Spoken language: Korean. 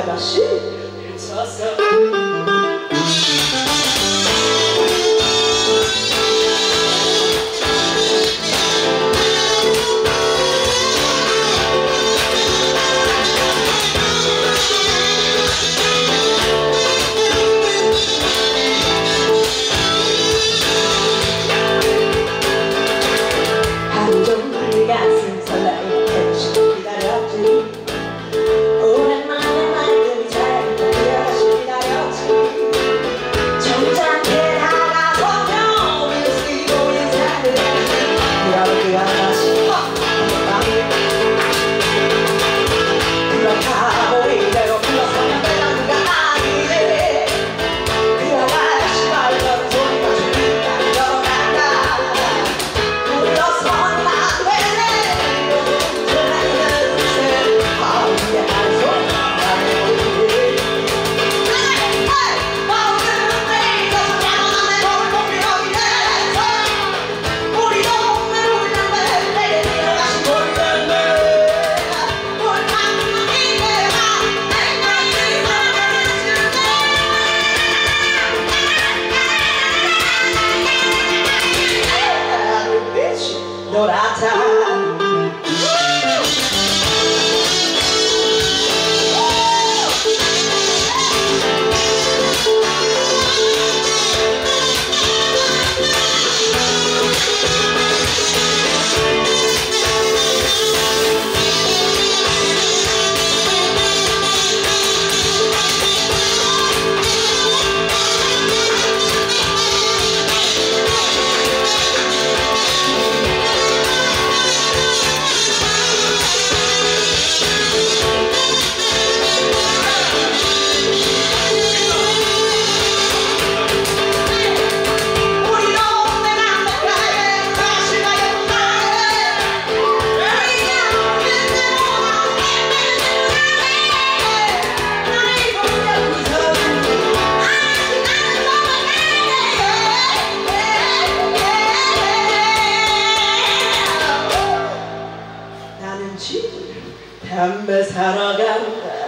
Kadashi. go to our. 담배 사러 간다.